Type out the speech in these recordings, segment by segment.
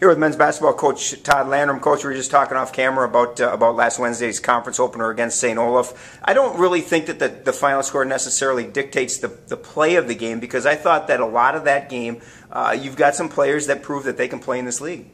Here with men's basketball coach Todd Landrum. Coach, we were just talking off camera about uh, about last Wednesday's conference opener against St. Olaf. I don't really think that the, the final score necessarily dictates the, the play of the game because I thought that a lot of that game, uh, you've got some players that prove that they can play in this league.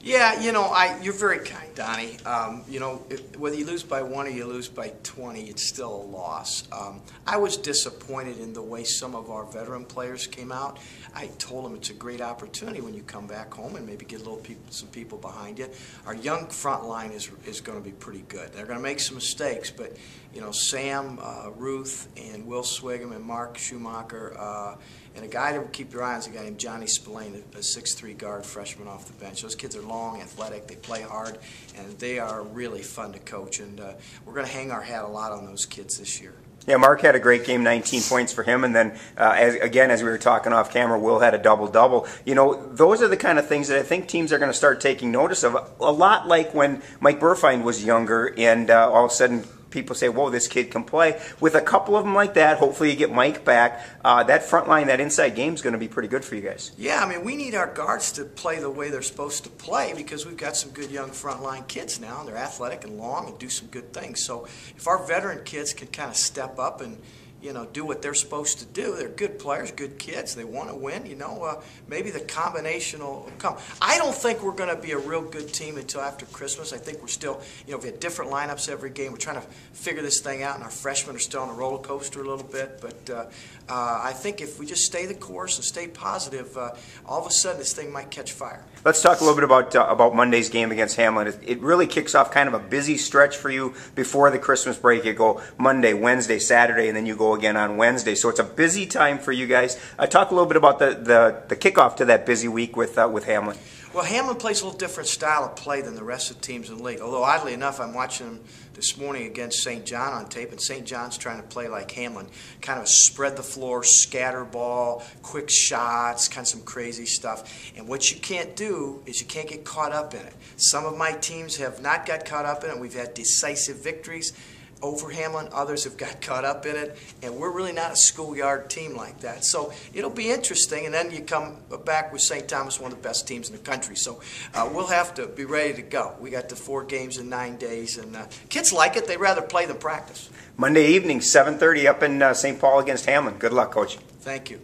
Yeah, you know, I you're very kind, Donnie. Um, you know, if, whether you lose by one or you lose by 20, it's still a loss. Um, I was disappointed in the way some of our veteran players came out. I told them it's a great opportunity when you come back home and maybe get a little people, some people behind you. Our young front line is is going to be pretty good. They're going to make some mistakes, but you know, Sam, uh, Ruth, and Will Swigum and Mark Schumacher, uh, and a guy to keep your eye on is a guy named Johnny Spillane, a 6'3 guard freshman off the bench. Those kids are long, athletic, they play hard, and they are really fun to coach. And uh, we're going to hang our hat a lot on those kids this year. Yeah, Mark had a great game, 19 points for him, and then uh, as, again, as we were talking off camera, Will had a double double. You know, those are the kind of things that I think teams are going to start taking notice of. A lot like when Mike Burfine was younger, and uh, all of a sudden people say, whoa, this kid can play. With a couple of them like that, hopefully you get Mike back. Uh, that front line, that inside game is going to be pretty good for you guys. Yeah, I mean, we need our guards to play the way they're supposed to play because we've got some good young front line kids now, and they're athletic and long and do some good things. So if our veteran kids can kind of step up and you know, do what they're supposed to do. They're good players, good kids. They want to win. You know, uh, maybe the combination will come. I don't think we're going to be a real good team until after Christmas. I think we're still, you know, we have different lineups every game. We're trying to figure this thing out, and our freshmen are still on a roller coaster a little bit. But uh, uh, I think if we just stay the course and stay positive, uh, all of a sudden this thing might catch fire. Let's talk a little bit about uh, about Monday's game against Hamline. It, it really kicks off kind of a busy stretch for you before the Christmas break. You go Monday, Wednesday, Saturday, and then you go again on Wednesday. So it's a busy time for you guys. Uh, talk a little bit about the, the, the kickoff to that busy week with, uh, with Hamline. Well, Hamline plays a little different style of play than the rest of the teams in the league. Although, oddly enough, I'm watching them this morning against St. John on tape, and St. John's trying to play like Hamline kind of spread the floor, scatter ball, quick shots, kind of some crazy stuff. And what you can't do is you can't get caught up in it. Some of my teams have not got caught up in it. We've had decisive victories over Hamline. Others have got caught up in it, and we're really not a schoolyard team like that. So it'll be interesting. And then you come back with St. Thomas, one of the best teams in the country. So uh, we'll have to be ready to go. We got the four games in nine days, and uh, kids like it. They'd rather play than practice. Monday evening, 7:30 up in uh, St. Paul against Hamline. Good luck, coach. Thank you.